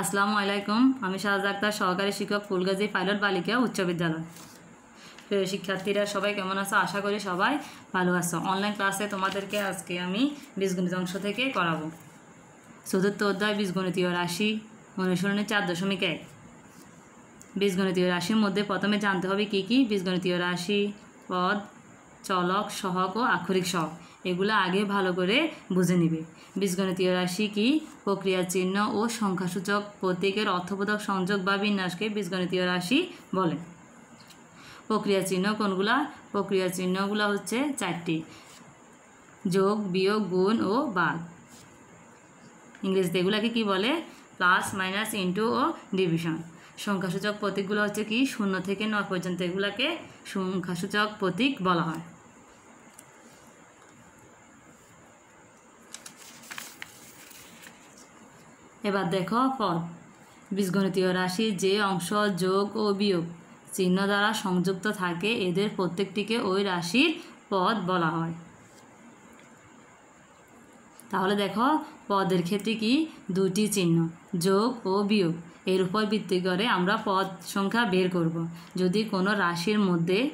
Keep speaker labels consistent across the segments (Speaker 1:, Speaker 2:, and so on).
Speaker 1: আসসালামু আলাইকুম। আমি শাহজ আক্তার, সহকারী শিক্ষক, ফুলগাজী পাইলট, বালিকা উচ্চ বিদ্যালয়। প্রিয় শিক্ষার্থীরা, সবাই কেমন আছো? আশা করি সবাই ভালো আছো। অনলাইন ক্লাসে তোমাদেরকে আজকে আমি বীজগণিত অংশ থেকে করাবো। চতুর্থ অধ্যায়, বীজগণিতীয় রাশি অনুসরণে চার দশমিক এক। বীজগণিতীয় রাশির মধ্যে প্রথমে জানতে হবে কি কি? বীজগণিতীয় রাশি, পদ, চলক, সহক ও আক্ষরিক সহক। এগুলো আগে ভালো করে বুঝে নিবে। বীজগণিতীয় রাশি কি? প্রক্রিয়া চিহ্ন ও সংখ্যাসূচক প্রতীকের অর্থবোধক সংযোগ বা বিন্যাসকে বীজগণিতীয় রাশি বলে। প্রক্রিয়া চিহ্ন কোনগুলা? প্রক্রিয়া চিহ্নগুলো হচ্ছে চারটি। যোগ, বিয়োগ, গুণ ও বাদ। ইংরেজিতে এগুলাকে কি বলে? প্লাস, মাইনাস, ইন্টু ও ডিভিশন। সংখ্যাসূচক প্রতীকগুলো হচ্ছে কি? শূন্য থেকে নয় পর্যন্ত এগুলাকে সংখ্যাসূচক প্রতীক বলা হয়। এবার দেখো পদ বীজগণিতীয় রাশির যে অংশ, যোগ ও বিয়োগ চিহ্ন দ্বারা সংযুক্ত থাকে, এদের প্রত্যেকটিকে ওই রাশির পদ বলা হয়। তাহলে দেখো, পদের ক্ষেত্রে কি? দুটি চিহ্ন, যোগ ও বিয়োগ। এর উপর ভিত্তি করে আমরা পদ সংখ্যা বের করব। যদি কোনো রাশির মধ্যে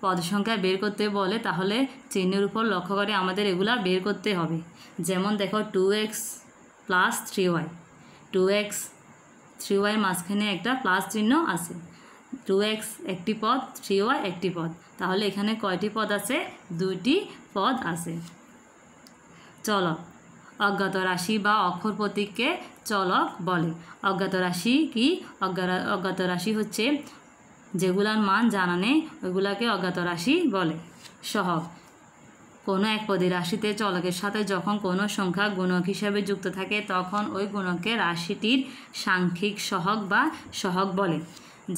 Speaker 1: পদ সংখ্যা বের করতে বলে, তাহলে চিহ্নের উপর লক্ষ্য করে আমাদের এগুলা বের করতে হবে। যেমন দেখো two x plus three y two x three y মাঝখানে একটা প্লাস চিহ্ন আছে। টু এক্স একটি পদ থ্রি ওয়াই একটি পদ। তাহলে এখানে কয়টি পদ আছে? দুইটি পদ আছে। চলক অজ্ঞাত রাশি বা অক্ষর প্রতীককে চলক বলে। অজ্ঞাত রাশি কি? অজ্ঞা- অজ্ঞাত রাশি হচ্ছে যেগুলার মান জানা নেই, ওইগুলাকে অজ্ঞাত রাশি বলে। সহগ কোনো এক পদে রাশিতে চলকের সাথে যখন কোনো সংখ্যা গুণক হিসাবে যুক্ত থাকে, তখন ওই গুণকে রাশিটির সাংখ্যিক সহগ বা সহগ বলে।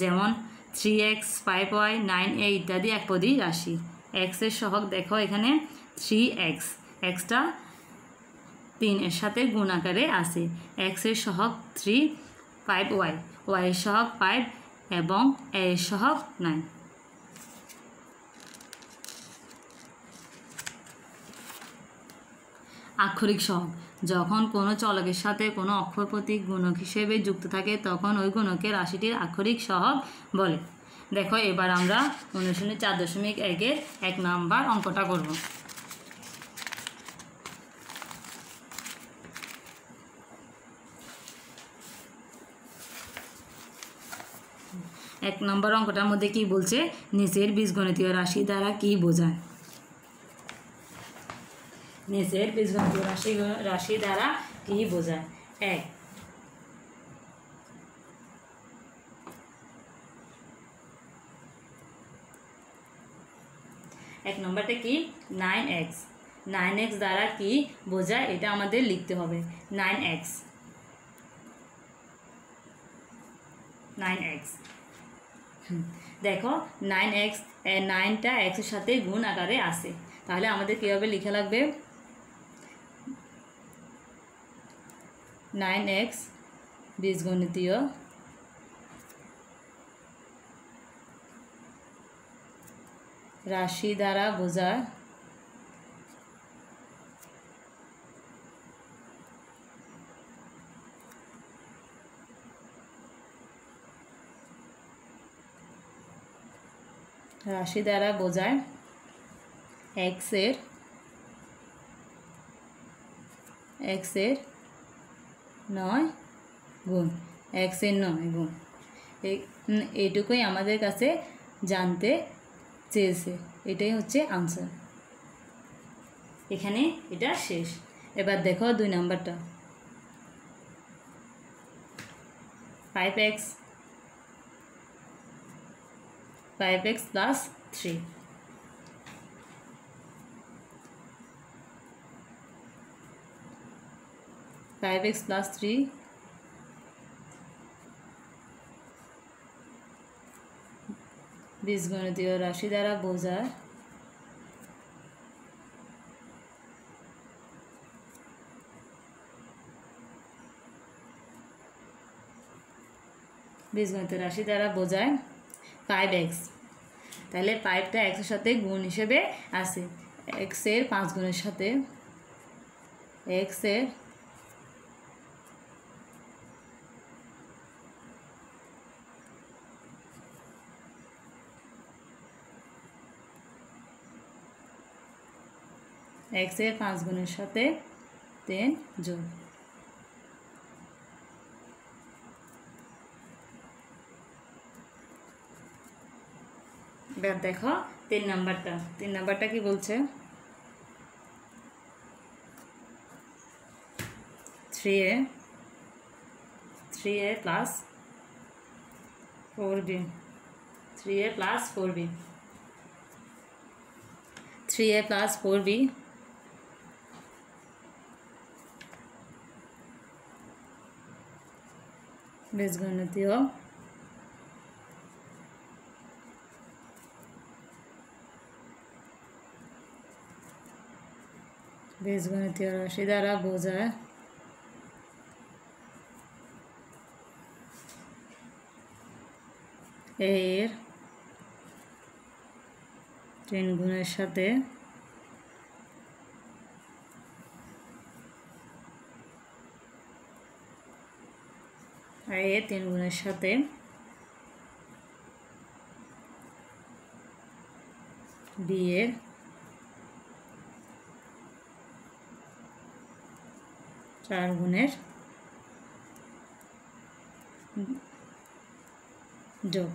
Speaker 1: যেমন three x five y nine a ইত্যাদি এক একপদী রাশি। এক্সের সহগ দেখো এখানে থ্রি এক্স এক্সটা তিন এর সাথে গুণ আকারে আছে। এক্সের সহগ থ্রি ফাইভ ওয়াই ওয়াইয়ের সহগ ফাইভ এবং এর সহগ নাইন আক্ষরিক সহগ। যখন কোনো চলকের সাথে কোনো অক্ষর প্রতীক গুণক হিসেবে যুক্ত থাকে, তখন ওই গুণকে রাশিটির আক্ষরিক সহগ বলে। দেখো, এবার আমরা অনুশীলনী চার দশমিক একের এক নাম্বার অঙ্কটা করব। এক নম্বর অঙ্কটার মধ্যে কি বলছে? নিচের বীজগণিতীয় রাশি দ্বারা কি বোঝায়? নিচের বীজগণিতীয় রাশি রাশি দ্বারা কি বোঝায়? এক। এক নম্বরটা কি? Nine x. নাইন এক্স দ্বারা কি বোঝায়? এটা আমাদের লিখতে হবে। Nine x. Nine x. দেখো, নাইন এক্স নাইনটা এক্সের সাথে গুণ আকারে আসে। তাহলে আমাদের কীভাবে লিখে লাগবে? নাইন এক্স বীজগণিতীয় রাশি দ্বারা বোঝায় রাশি দ্বারা বোঝায় এক্সের এক্সের নয়? গুণ। এক্সের নয়, গুণ। এইটুকুই আমাদের কাছে জানতে চেয়েছে। এটাই হচ্ছে আনসার এখানে এটা শেষ। এবার দেখো দুই নাম্বারটা। Five x five x plus three five x plus three বীজগণিতীয় রাশি দ্বারা বোঝায় বীজগণিত রাশি দ্বারা বোঝায় ফাইভ এক্স তাহলে ফাইভটা এক্সের সাথে গুণ হিসেবে আছে। এক্সের পাঁচ গুণের সাথে। এক্সের এক্সের পাঁচ গুণের সাথে টেন যোগ। এবার দেখো, তিন নাম্বারটা। তিন নাম্বারটা কি বলছে? Three a three a plus four b three a plus four b three a plus four b বীজগণিতীয় বীজগণিতীয় রাশি দ্বারা বোঝায় এর তিন গুণের সাথে এর তিন গুণের সাথে বিয়ের চার গুণের যোগ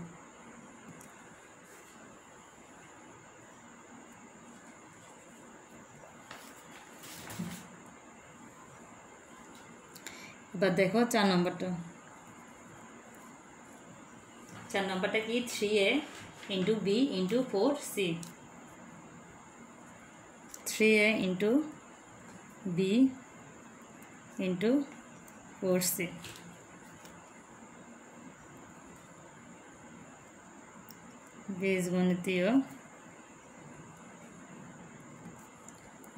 Speaker 1: এবার দেখো চার নম্বরটা। চার নম্বরটা কি three a into b into four c three a into b into four c বীজগণিতীয়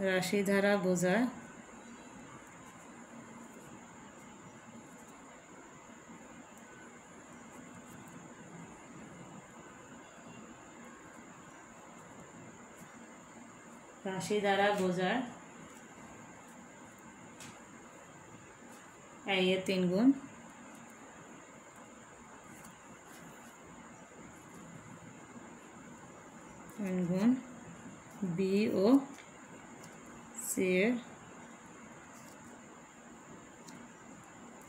Speaker 1: রাশি ধারা বোঝায় রাশি দ্বারা বোঝায় এই এর তিন গুণ তিন গুণ বি ও সি এর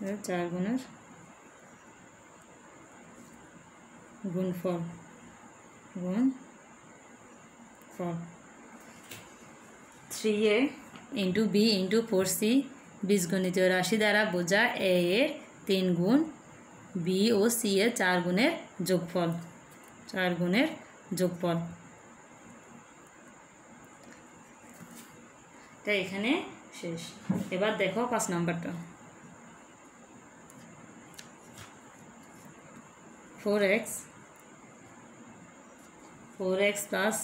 Speaker 1: এর চার গুণের গুণফল গুণ ফল three a into b into four c বীজগণিতীয় রাশি দ্বারা বোঝা এ এর তিন গুণ, বি ও সি এর চার গুণের যোগফল। চার গুণের যোগফল। তাই এখানে শেষ। এবার দেখো পাঁচ নাম্বারটা। Four x four x plus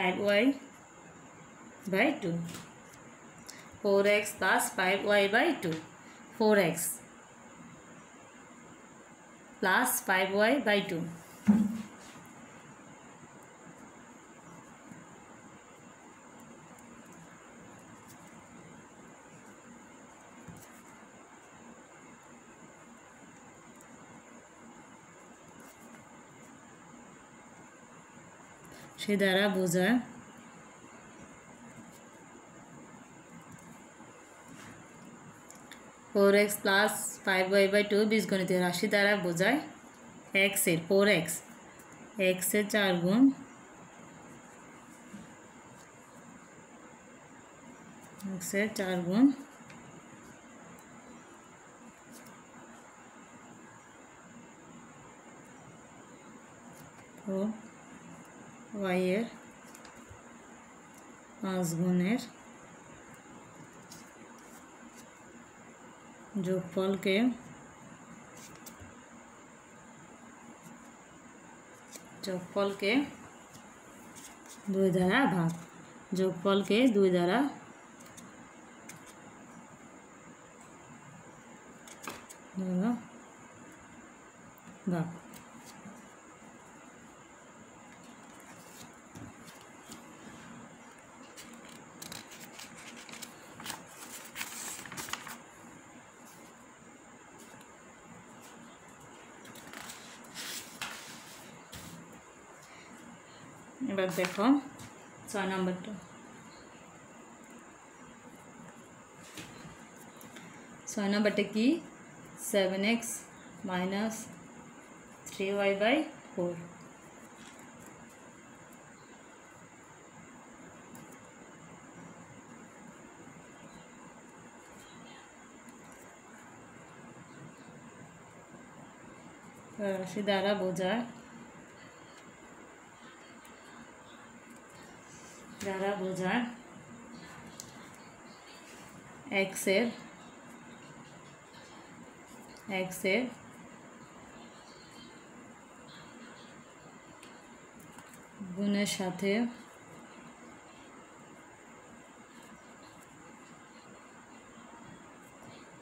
Speaker 1: 5y by 2. 4x plus 5y by 2. 4x plus 5y by 2. সে দ্বারা বোঝায় four x plus five y by two বীজগণিতীয় রাশি দ্বারা বোঝায় এক্সের ফোর এক্স এক্সের চার গুণ। এক্সের চার গুণ। ও ওয়াইয়ের পাঁচ গুণের যোগফলকে যোগফলকে দুই দ্বারা ভাগ যোগফলকে দুই দ্বারা দ্বারা ভাগ এবার দেখো ছয় নম্বরটা ছয় নম্বরটা কি seven x minus three y by four রাশি দ্বারা দ্বারা বোঝায় এক্সের এক্সের গুণের সাথে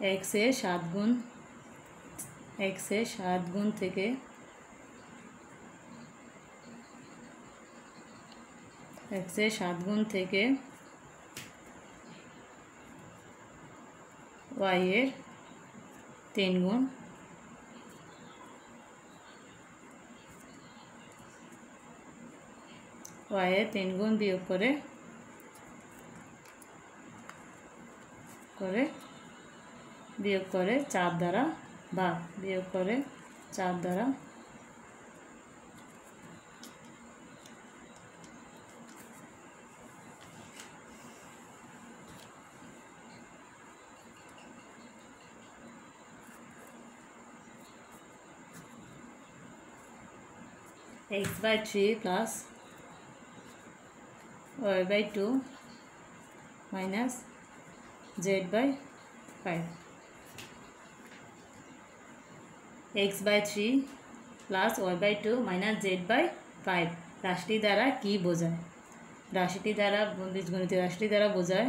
Speaker 1: এক্সের সাত গুণ এক্সের সাত গুণ থেকে এক্সের সাত গুণ থেকে ওয়াইয়ের তিন গুণ। ওয়াইয়ের তিন গুণ বিয়োগ করে করে বিয়োগ করে চার দ্বারা ভাগ, বিয়োগ করে চার দ্বারা x by 3 plus y by 2 minus z by 5 x by 3 plus y by 2 minus z by 5 রাশিটি দ্বারা কি বোঝায় রাশিটি দ্বারা বীজগণিত রাশিটি দ্বারা বোঝায়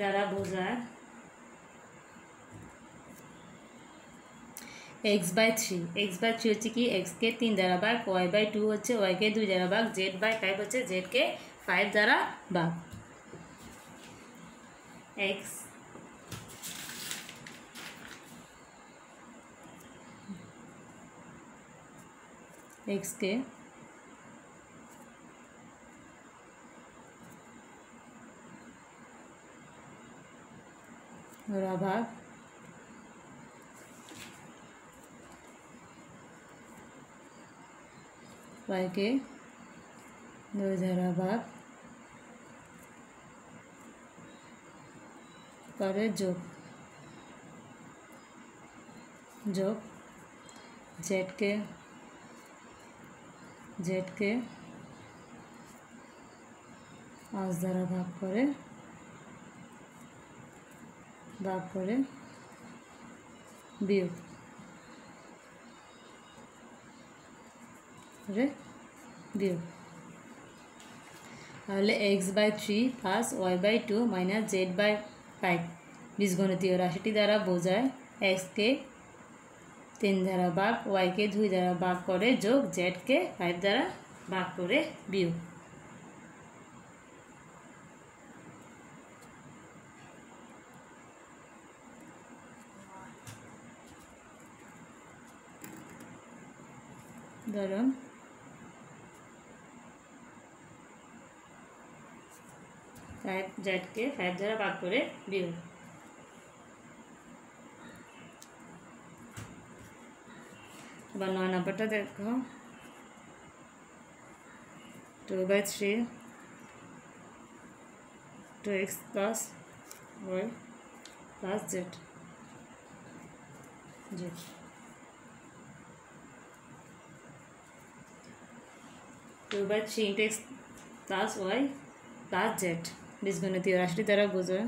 Speaker 1: দ্বারা বোঝায় x by three. X by three হচ্ছে কি? এক্সকে তিন দ্বারা ভাগ, ওয়াই বাই টু হচ্ছে ওয়াইকে দুই দ্বারা ভাগ, জেড বাই ফাইভ হচ্ছে জেডকে ফাইভ দ্বারা ভাগ। এক্স এক্সকে ওরা ভাগ ওয়াইকে দুই দ্বারা ভাগ করে যোগ যোগ জেডকে জেডকে পাঁচ দ্বারা ভাগ করে ভাগ করে বিয়োগ করে বিয়োগ তাহলে x by three plus y by two minus z by five. বীজগণিতীয় রাশিটি দ্বারা বোঝায় এক্সকে তিন দ্বারা ভাগ ওয়াইকে দুই দ্বারা ভাগ করে যোগ জেডকে ফাইভ দ্বারা ভাগ করে বিয়োগ ধরুন ফাইভ জেডকে ফাইভ দ্বারা ভাগ করে বিয়োগ এবার নয় নম্বরটা দেখো two by three two x plus y plus z z two by three into x plus y plus z বীজগণিতীয় রাশিটি দ্বারা বোঝায়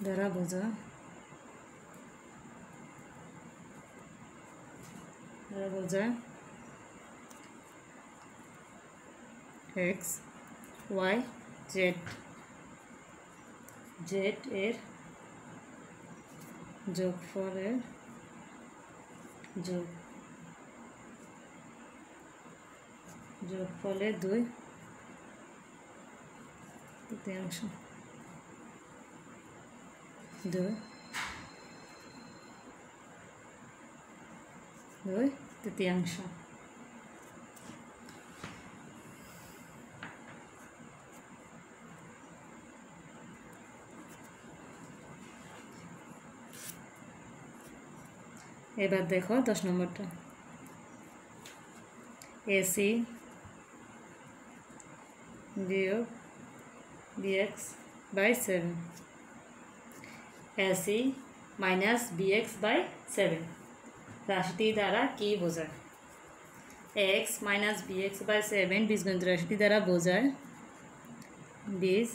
Speaker 1: দ্বারা বোঝা বোঝায় এক্স ওয়াই জেড জেড এর যোগফলের যোগ যোগফলের দুই তৃতীয়াংশ। দুই দুই তৃতীয়াংশ। এবার দেখো দশ নম্বরটা। এসি বিয়োগ b x by seven a c minus b x by seven রাশিটি দ্বারা কি বোঝায়? X minus b x by seven বীজগণিত রাশিটি দ্বারা বোঝায়। বীজ,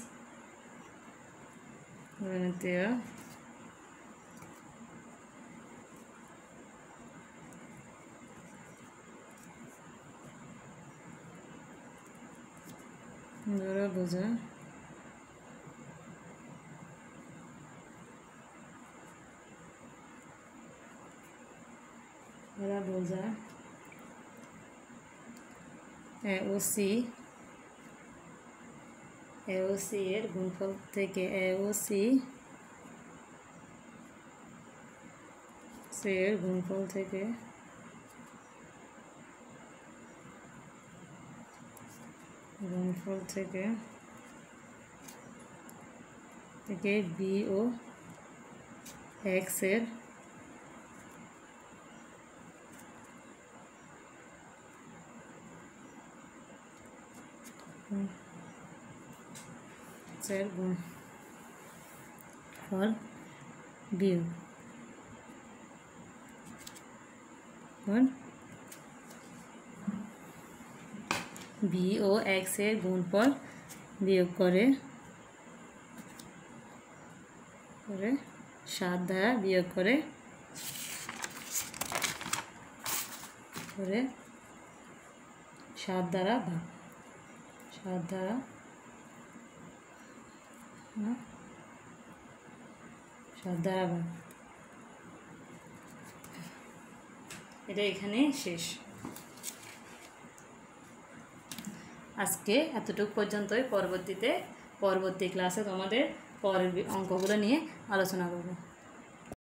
Speaker 1: গণিতীয় দ্বারা বোঝায় দ্বারা বোঝায় এওসি এওসি এর গুণফল থেকে এওসি সি এর গুণফল থেকে গুণফল থেকে থেকে বি ও এক্সের এর গুণ ফল বিয়োগ। বি ও এক্সের গুণফল বিয়োগ করে করে সাত দ্বারা বিয়োগ করে করে সাত দ্বারা ভাগ সাত দ্বারা হ্যাঁ, সাত দ্বারা ভাগ। এটা এখানে শেষ। আজকে এতটুকু পর্যন্তই পরবর্তীতে পরবর্তী ক্লাসে তোমাদের পরের অঙ্কগুলো নিয়ে আলোচনা করব।